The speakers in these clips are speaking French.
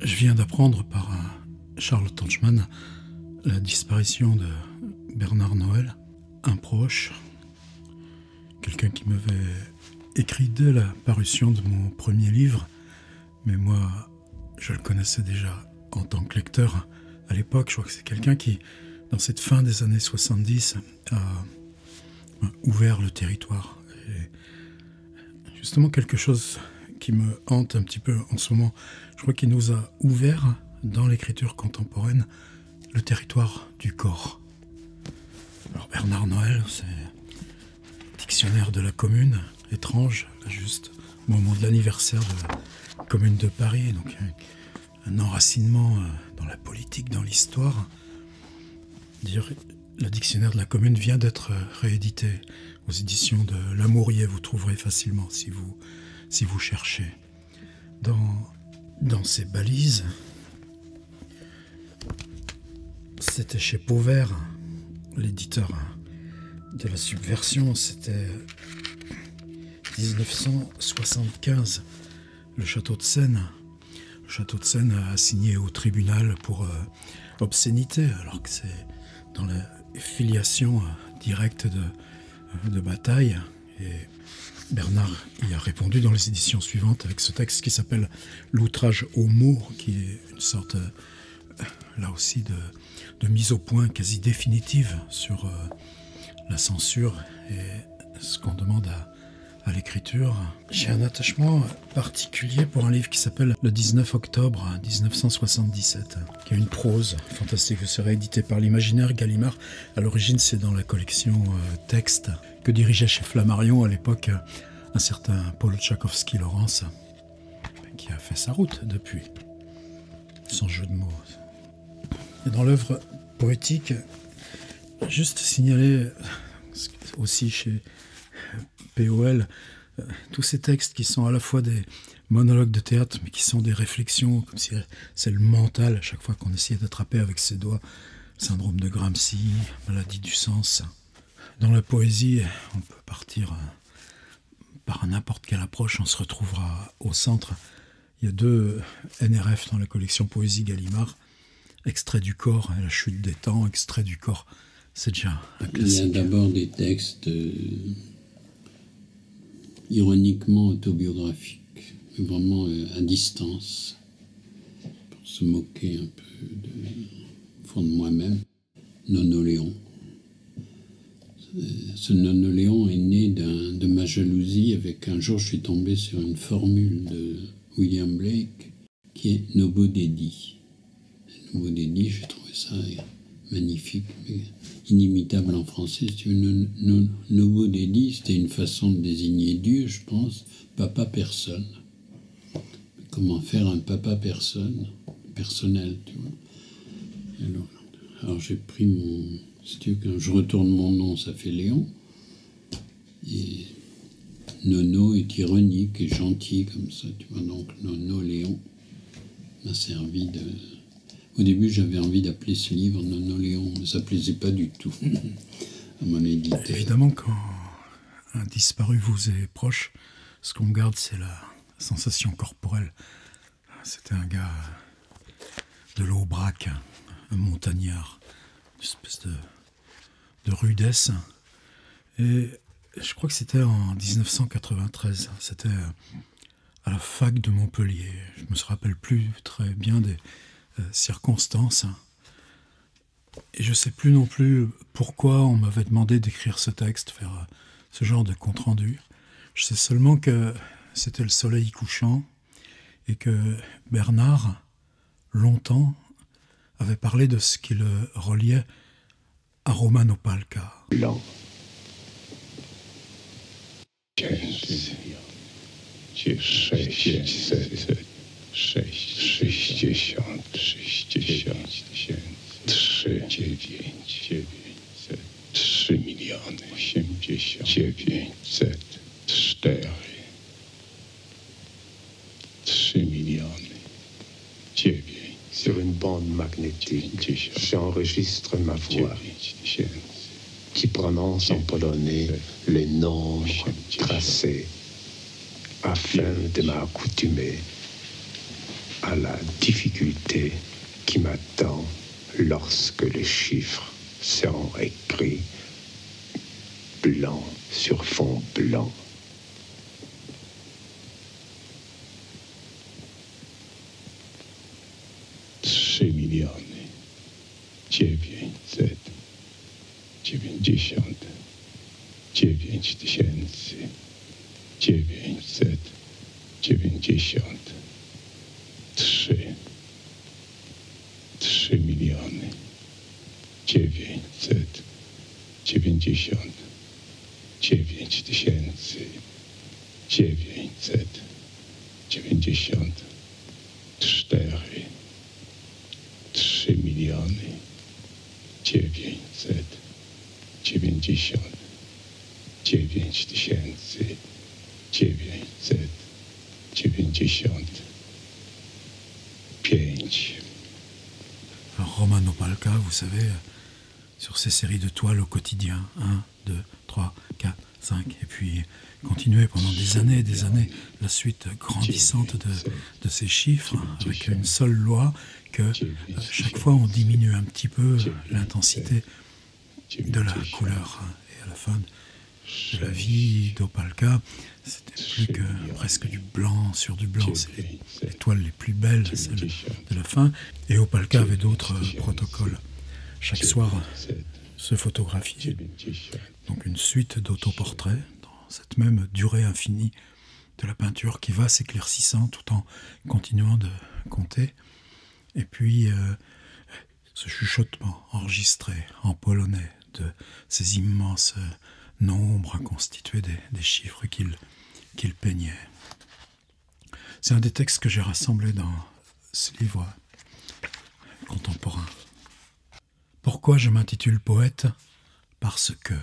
Je viens d'apprendre par Charles Tanchman la disparition de Bernard Noël, un proche, quelqu'un qui m'avait écrit dès la parution de mon premier livre, mais moi, je le connaissais déjà en tant que lecteur à l'époque. Je crois que c'est quelqu'un qui, dans cette fin des années 70, a ouvert le territoire. Justement, quelque chose qui me hante un petit peu en ce moment, je crois qu'il nous a ouvert dans l'écriture contemporaine le territoire du corps. Alors Bernard Noël, c'est dictionnaire de la commune, étrange, juste au moment de l'anniversaire de la commune de Paris, donc un enracinement euh, dans la politique, dans l'histoire. Dire le dictionnaire de la commune vient d'être réédité aux éditions de L'Amourier, vous trouverez facilement si vous, si vous cherchez. Dans, dans ces balises, c'était chez Pauvert, l'éditeur de la subversion, c'était 1975, le château de Seine. Le château de Seine a assigné au tribunal pour euh, obscénité, alors que c'est dans la filiation euh, directe de, de bataille. Bernard y a répondu dans les éditions suivantes avec ce texte qui s'appelle L'outrage au mot, qui est une sorte, là aussi, de, mise au point quasi définitive sur la censure et ce qu'on demande à, l'écriture. J'ai un attachement particulier pour un livre qui s'appelle Le 19 octobre 1977, qui a une prose fantastique, qui serait édité par l'imaginaire Gallimard. À l'origine, c'est dans la collection euh, Texte que dirigeait chez Flammarion à l'époque un certain Paul Tchaikovsky-Laurence, qui a fait sa route depuis, sans jeu de mots. Et dans l'œuvre poétique, juste signaler aussi chez POL, euh, tous ces textes qui sont à la fois des monologues de théâtre, mais qui sont des réflexions, comme si c'est le mental à chaque fois qu'on essayait d'attraper avec ses doigts. Syndrome de Gramsci, maladie du sens. Dans la poésie, on peut partir euh, par n'importe quelle approche, on se retrouvera au centre. Il y a deux NRF dans la collection Poésie Gallimard. Extrait du corps la chute des temps, extrait du corps. C'est déjà un classique. Il y a d'abord des textes euh, ironiquement autobiographique, mais vraiment euh, à distance, pour se moquer un peu de, au fond de moi-même. Nonoléon. Euh, ce Nonoléon est né de ma jalousie avec un jour je suis tombé sur une formule de William Blake qui est Nobo Dedi. Nobo Dedi, j'ai trouvé ça magnifique, inimitable en français. Délit, c'était une façon de désigner Dieu, je pense, papa personne. Comment faire un papa personne, personnel, tu vois. Alors, j'ai pris mon. Si tu veux, quand je retourne mon nom, ça fait Léon. Et Nono est ironique et gentil comme ça, tu vois. Donc, Nono Léon m'a servi de au début, j'avais envie d'appeler ce livre Nono Léon, mais ça plaisait pas du tout à mon éditeur. Évidemment, quand un disparu vous est proche, ce qu'on garde, c'est la sensation corporelle. C'était un gars de l'Aubrac, un montagnard, une espèce de, de rudesse. Et je crois que c'était en 1993. C'était à la fac de Montpellier. Je me rappelle plus très bien des, euh, circonstances. Et je sais plus non plus pourquoi on m'avait demandé d'écrire ce texte, faire euh, ce genre de compte-rendu. Je sais seulement que c'était le soleil couchant et que Bernard, longtemps, avait parlé de ce qui le reliait à Romano Palca. Sur une bande magnétique, j'enregistre ma voix en polonais les noms tracés afin de m'accoutumer à la difficulté qui m'attend lorsque les chiffres seront écrits blanc sur fond blanc. Trzy miliony dziewięćset dziewięćdziesiąt dziewięć tysięcy dziewięćset dziewięćdziesiąt trzy trzy miliony dziewięćset dziewięćdziesiąt dziewięć tysięcy dziewięćset dziewięćdziesiąt cztery trzy miliony dziewięćset dziewięćdziesiąt dziewięć tysięcy dziewięćset dziewięćdziesiąt pięć. Alors Romano Palca, vous savez, sur ces séries de toiles au quotidien, 1, 2, 3, 4, 5, et puis continuer pendant des années et des années la suite grandissante de, de ces chiffres, avec une seule loi, que euh, chaque fois on diminue un petit peu l'intensité de la couleur. Et à la fin la vie d'Opalka, c'était plus que presque du blanc sur du blanc. C'est les, les toiles les plus belles, celles de la fin. Et Opalka avait d'autres protocoles. Chaque soir, se photographier. Donc une suite d'autoportraits dans cette même durée infinie de la peinture qui va s'éclaircissant tout en continuant de compter. Et puis euh, ce chuchotement enregistré en polonais de ces immenses nombres constitués des, chiffres qu'il qu'il peignait. C'est un des textes que j'ai rassemblé dans ce livre contemporain. Pourquoi je m'intitule poète? Parce que.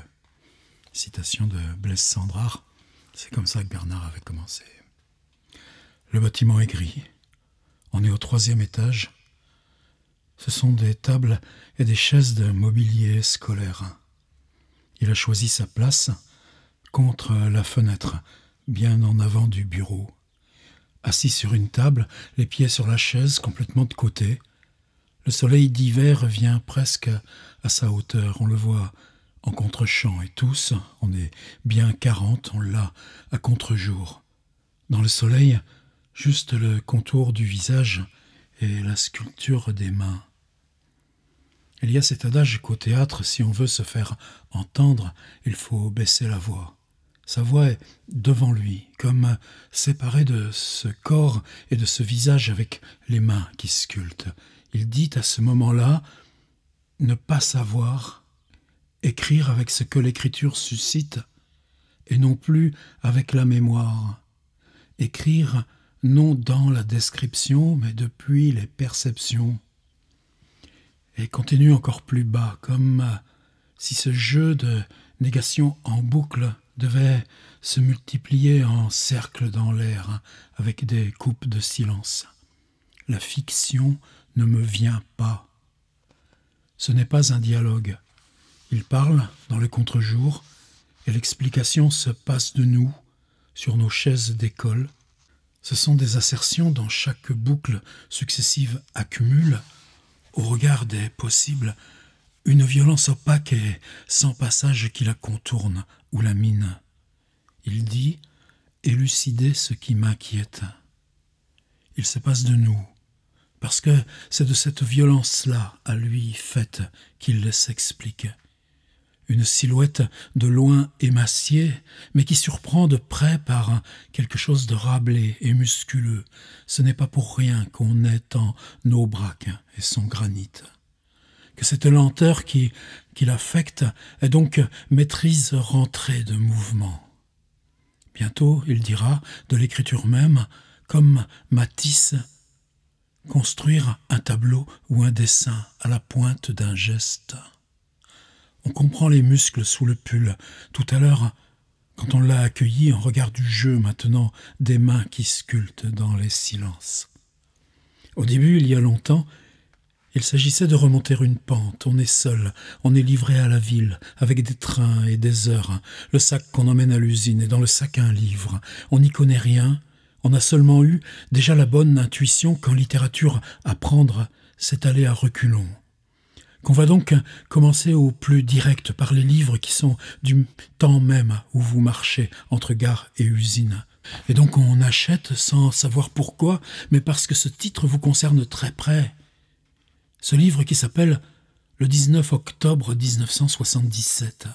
Citation de Blaise Sandrard. C'est comme ça que Bernard avait commencé. Le bâtiment est gris. On est au troisième étage. Ce sont des tables et des chaises de mobilier scolaire. Il a choisi sa place contre la fenêtre, bien en avant du bureau. Assis sur une table, les pieds sur la chaise, complètement de côté, le soleil d'hiver vient presque à sa hauteur, on le voit en contre-champ, et tous, on est bien quarante, on l'a à contre-jour. Dans le soleil, juste le contour du visage et la sculpture des mains. Il y a cet adage qu'au théâtre, si on veut se faire entendre, il faut baisser la voix. Sa voix est devant lui, comme séparée de ce corps et de ce visage avec les mains qui sculptent. Il dit à ce moment-là ne pas savoir, écrire avec ce que l'écriture suscite, et non plus avec la mémoire. Écrire non dans la description, mais depuis les perceptions. Et continue encore plus bas, comme si ce jeu de négation en boucle devait se multiplier en cercles dans l'air avec des coupes de silence. La fiction ne me vient pas. Ce n'est pas un dialogue. Il parle dans le contre-jour et l'explication se passe de nous sur nos chaises d'école. Ce sont des assertions dont chaque boucle successive accumule, au regard des possibles, une violence opaque et sans passage qui la contourne ou la mine. Il dit élucider ce qui m'inquiète. Il se passe de nous, parce que c'est de cette violence-là, à lui faite, qu'il s'explique. Une silhouette de loin émaciée, mais qui surprend de près par quelque chose de rablé et musculeux. Ce n'est pas pour rien qu'on est en Aubrac et son granit que cette lenteur qui, qui l'affecte est donc maîtrise rentrée de mouvement. Bientôt, il dira, de l'écriture même, comme Matisse, construire un tableau ou un dessin à la pointe d'un geste. On comprend les muscles sous le pull. Tout à l'heure, quand on l'a accueilli, en regard du jeu maintenant des mains qui sculptent dans les silences. Au début, il y a longtemps, il s'agissait de remonter une pente. On est seul, on est livré à la ville, avec des trains et des heures, le sac qu'on emmène à l'usine, et dans le sac un livre. On n'y connaît rien, On a seulement eu déjà la bonne intuition qu'en littérature, apprendre, c'est aller à reculons. Qu'on va donc commencer au plus direct par les livres qui sont du temps même où vous marchez entre gare et usine. Et donc on achète sans savoir pourquoi, mais parce que ce titre vous concerne très près. Ce livre qui s'appelle Le 19 octobre 1977.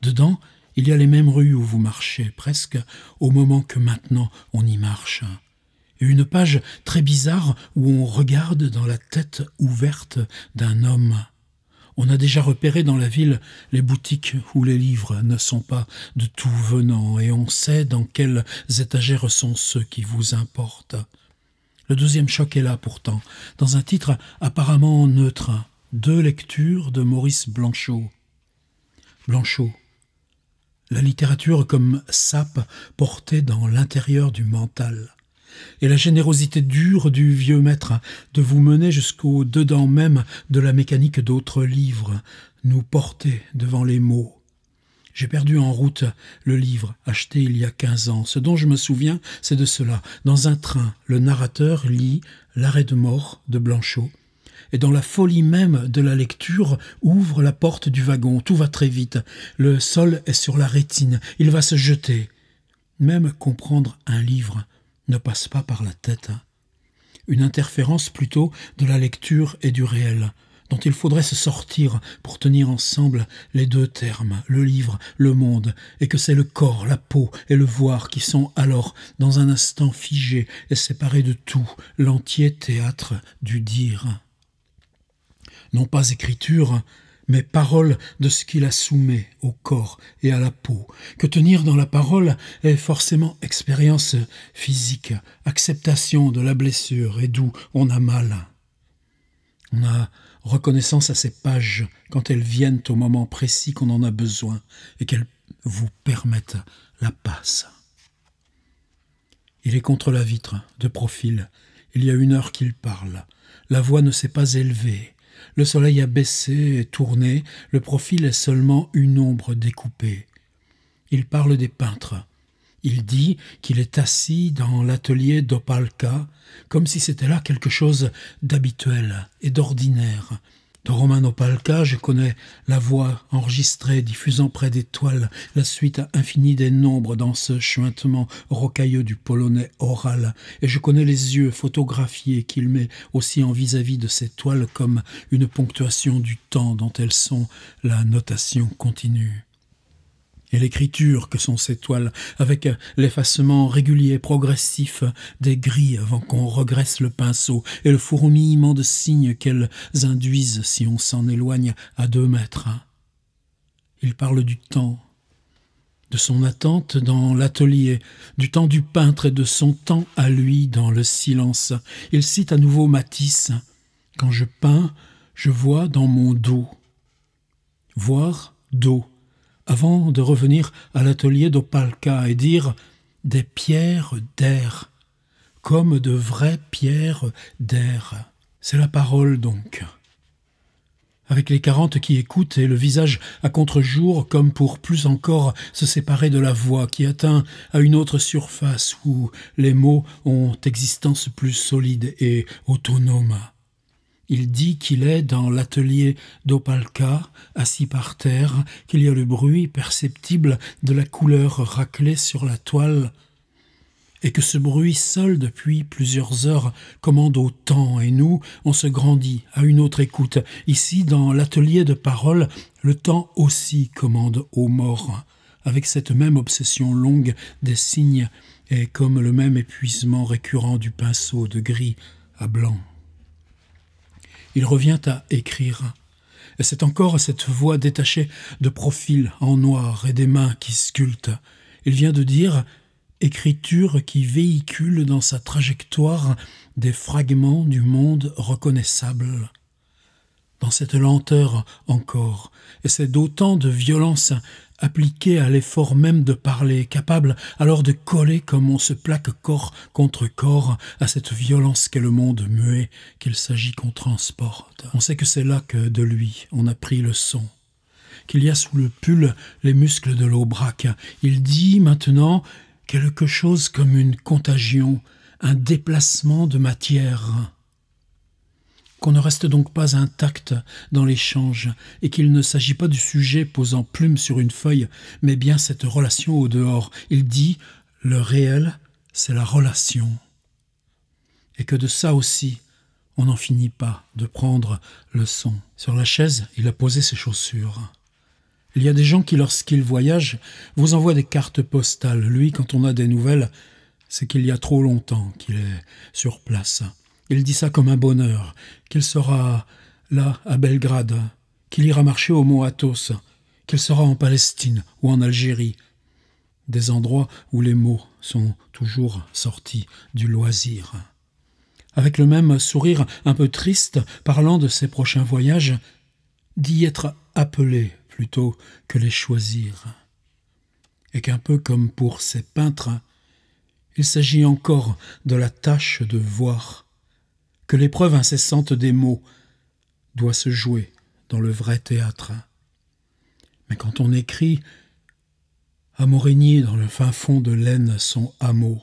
Dedans, il y a les mêmes rues où vous marchez, presque au moment que maintenant on y marche une page très bizarre où on regarde dans la tête ouverte d'un homme. On a déjà repéré dans la ville les boutiques où les livres ne sont pas de tout venant, et on sait dans quelles étagères sont ceux qui vous importent. Le deuxième choc est là pourtant, dans un titre apparemment neutre, Deux lectures de Maurice Blanchot. Blanchot. La littérature comme sape portée dans l'intérieur du mental et la générosité dure du vieux maître de vous mener jusqu'au dedans même de la mécanique d'autres livres, nous porter devant les mots. J'ai perdu en route le livre acheté il y a quinze ans. Ce dont je me souviens, c'est de cela. Dans un train, le narrateur lit L'arrêt de mort de Blanchot et dans la folie même de la lecture, ouvre la porte du wagon. Tout va très vite. Le sol est sur la rétine. Il va se jeter. Même comprendre un livre, ne passe pas par la tête. Une interférence plutôt de la lecture et du réel, dont il faudrait se sortir pour tenir ensemble les deux termes, le livre, le monde, et que c'est le corps, la peau et le voir qui sont alors, dans un instant figés et séparés de tout, l'entier théâtre du dire. Non pas écriture, mais parole de ce qui la soumet au corps et à la peau, que tenir dans la parole est forcément expérience physique, acceptation de la blessure et d'où on a mal. On a reconnaissance à ces pages quand elles viennent au moment précis qu'on en a besoin et qu'elles vous permettent la passe. Il est contre la vitre, de profil. Il y a une heure qu'il parle. La voix ne s'est pas élevée. Le soleil a baissé et tourné, le profil est seulement une ombre découpée. Il parle des peintres. Il dit qu'il est assis dans l'atelier d'Opalka, comme si c'était là quelque chose d'habituel et d'ordinaire, de Romano Palca, je connais la voix enregistrée diffusant près des toiles la suite infinie des nombres dans ce chuintement rocailleux du polonais oral, et je connais les yeux photographiés qu'il met aussi en vis-à-vis -vis de ces toiles comme une ponctuation du temps dont elles sont la notation continue et l'écriture que sont ces toiles, avec l'effacement régulier progressif des grilles avant qu'on regresse le pinceau, et le fourmillement de signes qu'elles induisent si on s'en éloigne à deux mètres. Il parle du temps, de son attente dans l'atelier, du temps du peintre et de son temps à lui dans le silence. Il cite à nouveau Matisse. Quand je peins, je vois dans mon dos. Voir dos avant de revenir à l'atelier d'Opalka et dire des pierres d'air, comme de vraies pierres d'air. C'est la parole donc. Avec les quarante qui écoutent et le visage à contre-jour, comme pour plus encore se séparer de la voix qui atteint à une autre surface où les mots ont existence plus solide et autonome. Il dit qu'il est dans l'atelier d'Opalka, assis par terre, qu'il y a le bruit perceptible de la couleur raclée sur la toile, et que ce bruit seul depuis plusieurs heures commande au temps, et nous, on se grandit à une autre écoute. Ici, dans l'atelier de parole, le temps aussi commande aux morts, avec cette même obsession longue des signes, et comme le même épuisement récurrent du pinceau de gris à blanc. Il revient à écrire. Et c'est encore cette voix détachée de profil en noir et des mains qui sculptent. Il vient de dire écriture qui véhicule dans sa trajectoire des fragments du monde reconnaissable. Dans cette lenteur encore, et c'est d'autant de violence appliqué à l'effort même de parler, capable alors de coller comme on se plaque corps contre corps à cette violence qu'est le monde muet qu'il s'agit qu'on transporte. On sait que c'est là que de lui on a pris le son, qu'il y a sous le pull les muscles de l'aubrac. Il dit maintenant quelque chose comme une contagion, un déplacement de matière. Qu'on ne reste donc pas intact dans l'échange, et qu'il ne s'agit pas du sujet posant plume sur une feuille, mais bien cette relation au dehors. Il dit le réel, c'est la relation. Et que de ça aussi, on n'en finit pas de prendre le son. Sur la chaise, il a posé ses chaussures. Il y a des gens qui, lorsqu'ils voyagent, vous envoient des cartes postales. Lui, quand on a des nouvelles, c'est qu'il y a trop longtemps qu'il est sur place. Il dit ça comme un bonheur, qu'il sera là, à Belgrade, qu'il ira marcher au mont Athos, qu'il sera en Palestine ou en Algérie, des endroits où les mots sont toujours sortis du loisir. Avec le même sourire un peu triste, parlant de ses prochains voyages, d'y être appelé plutôt que les choisir. Et qu'un peu comme pour ces peintres, il s'agit encore de la tâche de voir que l'épreuve incessante des mots doit se jouer dans le vrai théâtre. Mais quand on écrit à dans le fin fond de l'Aisne son hameau,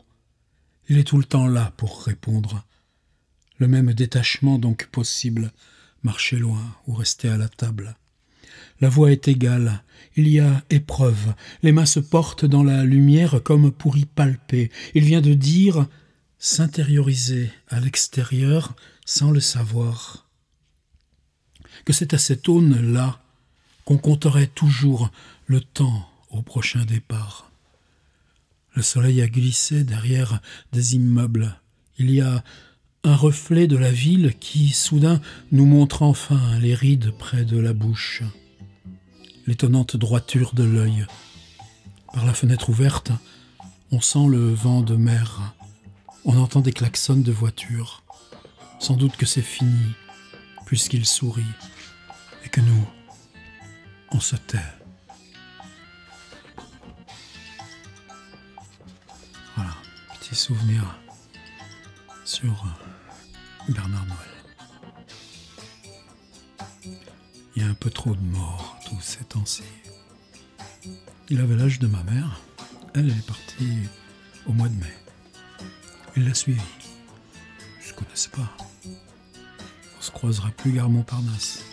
il est tout le temps là pour répondre. Le même détachement donc possible, marcher loin ou rester à la table. La voix est égale, il y a épreuve, les mains se portent dans la lumière comme pour y palper. Il vient de dire s'intérioriser à l'extérieur sans le savoir. Que c'est à cette aune-là qu'on compterait toujours le temps au prochain départ. Le soleil a glissé derrière des immeubles. Il y a un reflet de la ville qui, soudain, nous montre enfin les rides près de la bouche l'étonnante droiture de l'œil. Par la fenêtre ouverte, on sent le vent de mer. On entend des klaxons de voitures. Sans doute que c'est fini, puisqu'il sourit, et que nous, on se tait. Voilà, petit souvenir sur Bernard Noël. Il y a un peu trop de morts tous ces temps-ci. Il avait l'âge de ma mère. Elle est partie au mois de mai. Il l'a suivi. Je ne connaissais pas. On se croisera plus gare Montparnasse.